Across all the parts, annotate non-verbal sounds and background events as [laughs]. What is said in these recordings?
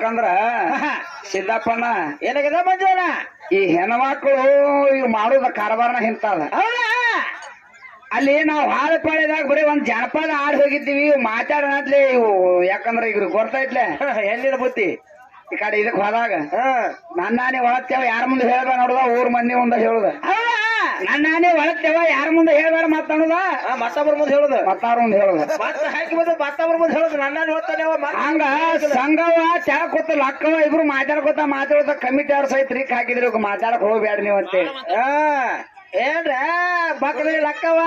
ಯಾಕಂದ್ರ ಸಿದ್ದಪ್ಪನ ಏನಾಗಿದೆ ಮಂಜುನ ಈ ಹೆಣ್ಮಕ್ಳು ಈಗ ಮಾಡೋದ ಕಾರವಾರನ ಹಿಂತಾದ. ಅಲ್ಲಿ ನಾವು ಹಾಳು ಪಾಳಿದಾಗ ಬರೀ ಒಂದ್ ಜನಪದ ಆಡ್ ಹೋಗಿದ್ದೀವಿ ಮಾತಾಡೋಣತ್ಲೆ ಇವು ಯಾಕಂದ್ರ ಈಗ ಗೊತ್ತೈತ್ಲೆ [laughs] ಎಲ್ಲಿರ ಬುದ್ಧಿ ಈ ಕಡೆ ಇದಕ್ ಹೋದಾಗ. ನಾನೇ ಒಳತ್ತೇವ ಯಾರ ಮುಂದೆ ಹೇಳ್ದ ನೋಡುದ ಊರ್ ಮಂದಿ ಮುಂದೆ ಹೇಳುದ. ನನ್ನ ನಾನೇ ಒಳತ್ತೇವ ಯಾರ ಮುಂದೆ ಹೇಳ್ಬೇಡ ಮಾತಾಡುದ ಮತ್ತೊಬ್ಬರ ಮುಂದೆ ಹೇಳುದು. ಮತ್ತಾರ ಮುಂದೆ ಹೇಳುದ. ಮತ್ತೆ ಹಾಕಿ ಬಂದ ಮತ್ತೊಬ್ಬರ ಮುಂದೆ ಹೇಳುದು. ನನ್ನ ಹಂಗ ಸಂಘವ ಚಾ ಕೂತ ಲಕ್ಕವ ಇಬ್ರು ಮಾತಾಡ್ಕೊತ ಮಾತಾಡೋದ ಕಮಿಟಿ ಅವ್ರ ಸಹಿತ ರೀಕ್ ಹಾಕಿದ್ರಿ ಮಾತಾಡಕ್ ಹೋಗ್ಬೇಡ ನೀವು ಅಂತೇಳಿ ಆ, ಏನ್ರ? ಬಕ್ರಿ ಲಕ್ಕವ?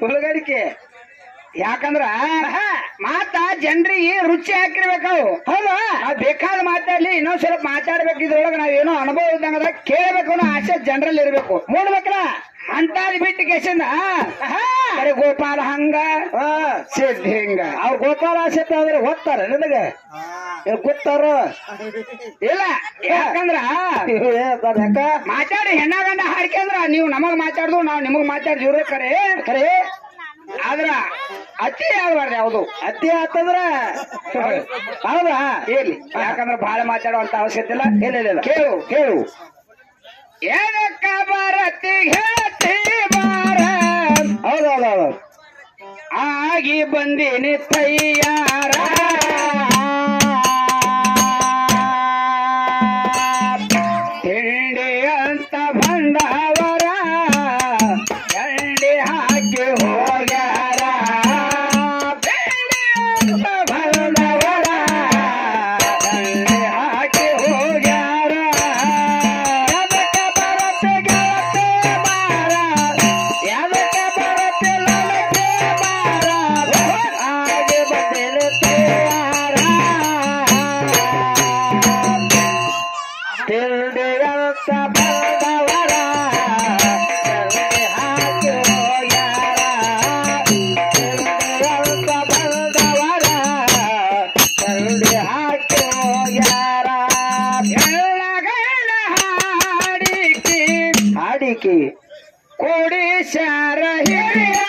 ಹುಡುಗಡಿಕೆ ಯಾಕಂದ್ರ ಜನರಿಗೆ ರುಚಿ ಹಾಕಿರ್ಬೇಕಾವು. ಹೌದಾ ಬೇಕಾದ ಮಾತಾಡ್ಲಿ ಇನ್ನೊಂದ್ ಸ್ವಲ್ಪ ಮಾತಾಡ್ಬೇಕು, ಇದ್ರೊಳಗ ನಾವೇನೋ ಅನುಭವ ಇದ್ದಂಗ ಕೇಳಬೇಕು ಅನ್ನೋ ಆಸೆ ಜನರಲ್ಲಿ ಇರ್ಬೇಕು. ನೋಡ್ಬೇಕಲ್ಲ ಅಂತಾದ್ ಬಿಟ್ಟು ಕೆಸಿಂದ ಅರೆ ಗೋಪಾಲ ಹಂಗ ಸಿದ್ಧ ಹಿಂಗ. ಅವ್ರ ಗೋಪಾಲ ಆಸೆ ಅಂದ್ರೆ ಓದ್ತಾರ ನಿನಗೆ? ಗೊತ್ತಾರ? ಇಲ್ಲ, ಯಾಕಂದ್ರ ಯಾಕ ಮಾತಾಡಿ ಹೆಣ್ಣಾಗಂಡ ಗಂಡ ಹಾಡ್ಕೊಂಡ್ರ, ನೀವು ನಮಗ್ ಮಾತಾಡ್ದು, ನಾವ್ ನಿಮಗ್ ಮಾತಾಡ್ದಿವ್ರೆ ಕರೆ ಖರೆ ಆದ್ರ ಅತಿ ಆಗ್ಬಾರ್ದು ಯಾವ್ದು? ಅತಿ ಆತಂದ್ರ ಹೌದಾ? ಹೇಳಿ ಯಾಕಂದ್ರ ಬಹಳ ಮಾತಾಡುವಂತ ಅವಶ್ಯಕತೆ ಇಲ್ಲ. ಇಲ್ಲ ಕೇಳು ಕೇಳು. ಏನಕ್ಕ ಬಾರತಿ ಬಾರ ಹೌದೌದೌದು. ಆಗಿ ಬಂದೀನಿ ತಯ್ಯಾರ. ಹಾಡಿಕಿ ಕೂಡಿ ಶಾರ ಹಿರಿಯ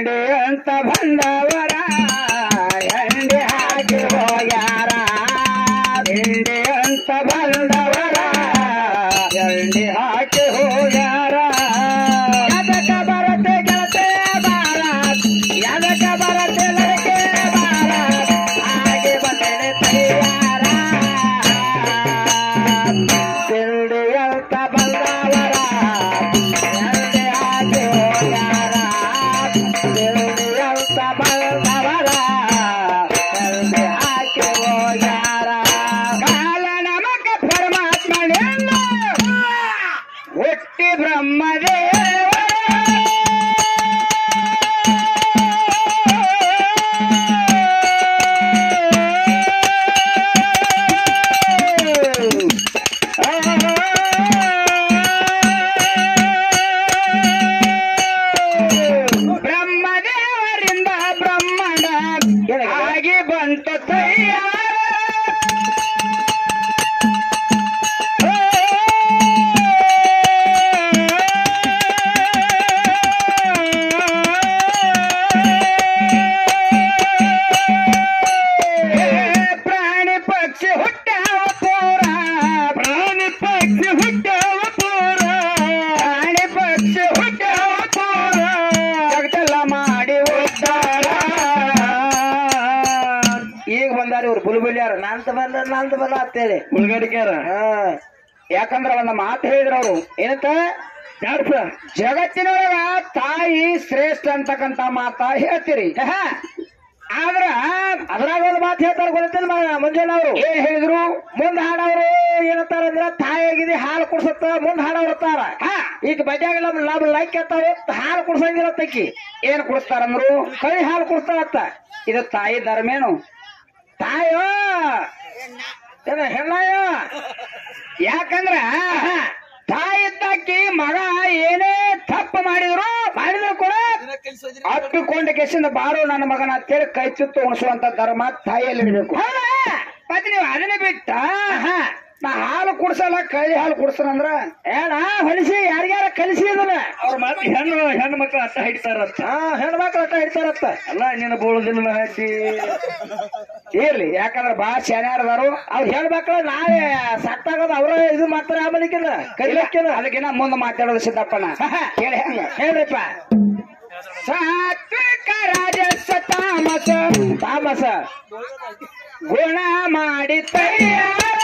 ಹಿಂಡಿ ಅಂತ ಬಂದವರ ಬಲ ನಂತ ಬಂದ ಅಂತೇಳಿ ಮುಳುಗಡಿಕ್ಯಾರ ಹಾ. ಯಾಕಂದ್ರ ಒಂದು ಮಾತು ಹೇಳಿದ್ರ ಅವರು. ಏನಂತ? ಜಗತ್ತಿನೊಳಗ ತಾಯಿ ಶ್ರೇಷ್ಠ ಅಂತಕ್ಕಂತ ಮಾತ ಹೇಳ್ತೀರಿ. ಆದ್ರ ಅದ್ರಾಗ ಒಂದು ಮಾತು ಹೇಳ್ತಾರೆ ಗೊತ್ತಿಲ್ಲ ಮುಂಜಾನೆ ಅವರು. ಏನ್ ಹೇಳಿದ್ರು? ಮುಂದ್ ಹಾಡವ್ರು ಏನಂತಾರ ಅಂದ್ರ ತಾಯಿಯಾಗಿದೆ ಹಾಲು ಕುಡ್ಸತ್ತ ಮುಂದ್ ಹಾಡವ್ರು ಅಂತಾರ. ಹಾ. ಈಗ ಬಜಾಗಿಲ್ಲ ನಾವು ಲೈಕ್ ಎತ್ತಾವ ಹಾಲು ಕುಡ್ಸಂಗಿಲ್ಲ ತಕ್ಕಿ ಏನ್ ಕುಡಿಸ್ತಾರಂದ್ರು ಕಳಿ ಹಾಲು ಕುಡ್ಸ್ತಾರತ್ತ ಇದು ತಾಯಿ ಧರ್ಮೇನು. ತಾಯೋ ಹೆಣ್ಣಾಯೋ ಯಾಕಂದ್ರ ತಾಯಿ ಇದ್ದಾಕಿ ಮಗ ಏನೇ ತಪ್ಪು ಮಾಡಿದ್ರು ಮಾಡಿದ್ರು ಕೂಡ ಅಟ್ಟುಕೊಂಡ ಕೆಸಿಂದ ಬಾರೋ ನನ್ನ ಮಗನ ಅಂತೇಳಿ ಕೈ ಚುತ್ತು ಉಣಿಸುವಂತ ಧರ್ಮ ತಾಯಿಯಲ್ಲಿ ಇಡಬೇಕು. ಮತ್ತೆ ನೀವು ಅದನ್ನ ಬಿಟ್ಟ? ನಾ ಹಾಲು ಕುಡ್ಸಲ್ಲ ಕಳಿ ಹಾಲು ಕುಡ್ಸನಂದ್ರ? ಹೇಳ ಹೊಲಿಸಿ ಯಾರ್ಯಾರ ಕಲಿಸಿ ಅದನ್ನ ಅವ್ರ ಮತ್ತೆ ಹೆಣ್ಣು ಹೆಣ್ಣು ಮಕ್ಳು ಅಟ್ಟ ಹಿಡಿತಾರಂತ ಹಾ ಹೆಣ್ಮಕ್ಳು ಅಟ್ಟ ಹಿಡ್ತಾರತ್ತ. ಅಲ್ಲ ನಿನ್ನ ಬೋಳದಿಲ್ಲ ಹಟ್ಟಿ ಇರ್ಲಿ ಯಾಕಂದ್ರೆ ಬಾ ಶಾನ್ಯಾರದಾರು ಅವ್ರು ಹೇಳ್ಬೇಕಲ್ಲ ನಾವೇ ಸತ್ತಾಗದ ಅವ್ರ ಇದು ಮಾತ್ರ ಆಮೇಲಿಕ್ಕಿನ ಕಲಿಯಕ್ಕಿನ ಅದಕ್ಕಿನ್ನ ಮುಂದೆ ಮಾತಾಡೋದು ಸಿದ್ದಪ್ಪನ ಹೇಳಿ ಹೆಂಗ ಹೇಳ್ರಿಪ್ಪ. ಸಾತ್ವಿಕ ತಾಮಸ ತಾಮಸ. ಗುಣ ಮಾಡಿ ತಯ್ಯಾರ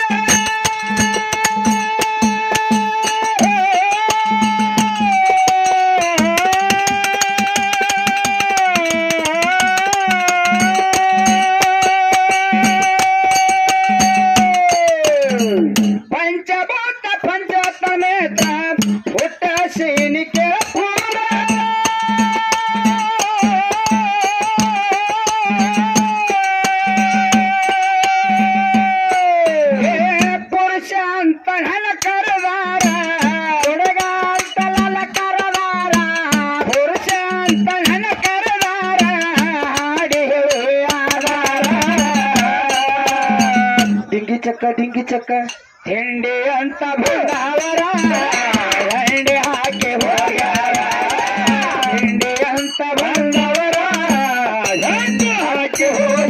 ಹಿಂಡಿ [laughs] ಹಾಕಿ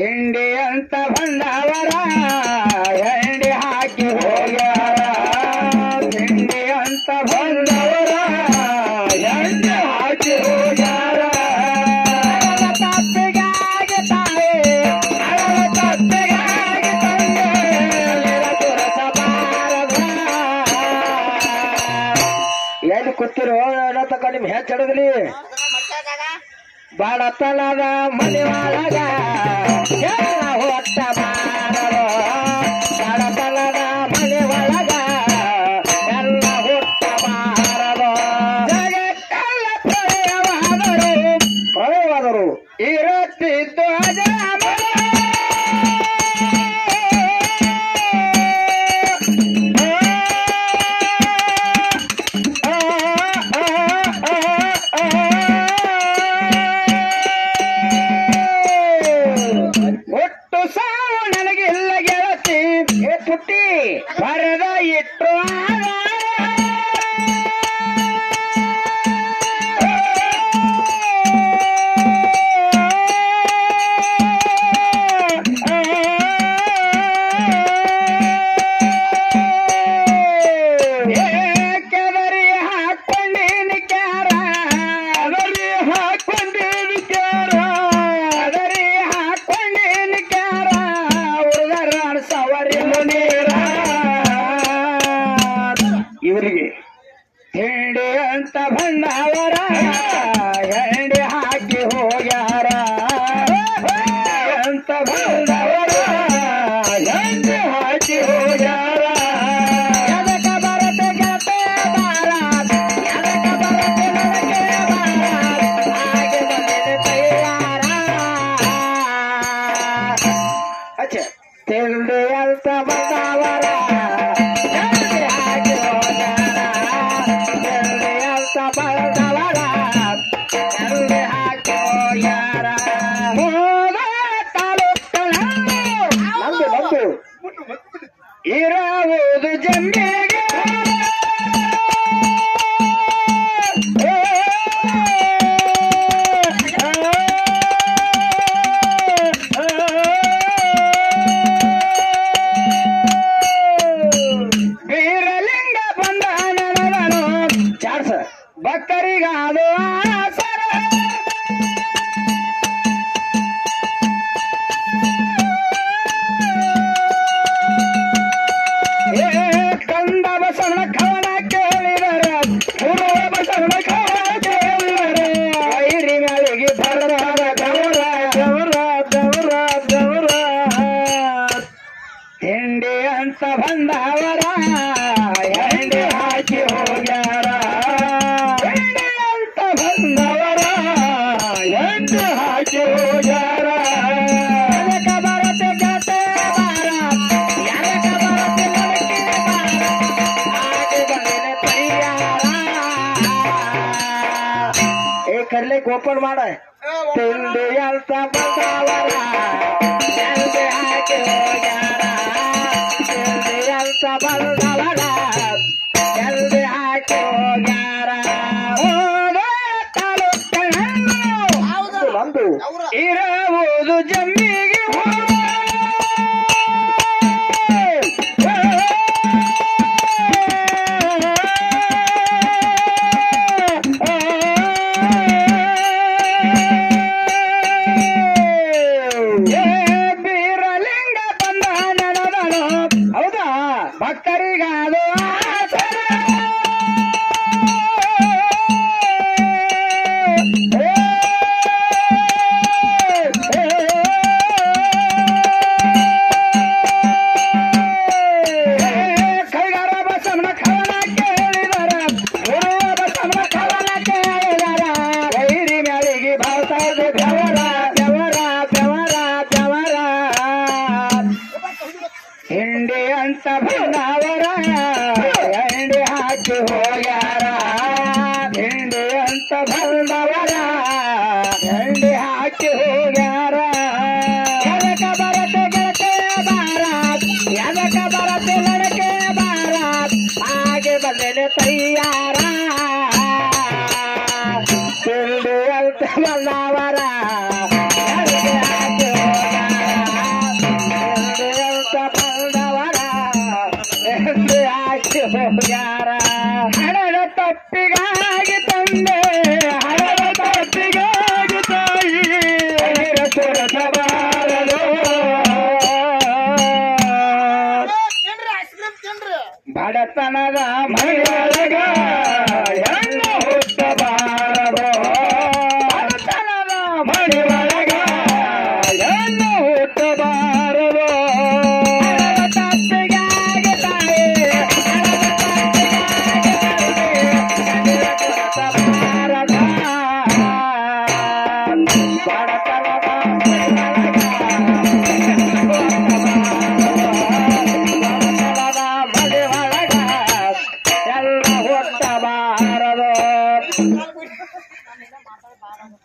ಹಿಂಡಿ ಅಂತ ಬಂದವರ ಎಂಡಿ ಹಾಕಿ ಹೋಗ್ಯಾರ. ಹಿಂಡಿ ಅಂತ ಬಂದವರ, ಹೆಂಡಿ ಹಾಕಿ ಹೋಗ್ಯಾರ. ತಪ್ಪಿಗಾಗಿ ತಾಯಿ ಕೂತಿರೋ ತಕ್ಕ ನಿಮ್ ಹೆಚ್ಚಿಡದ್ರಿ ಬಡತನದ ಮನೆ ಒಳಗ. ಹೊಟ್ಟ Eita! ಹೇಳಿ ಅಂತ ಬಂದವರ पण वाढ आहे. पिंडियांचा बंदावरा ಬಂದೇನೆ ತಯ್ಯಾರ ತಿಂಡಿ ಅಂತ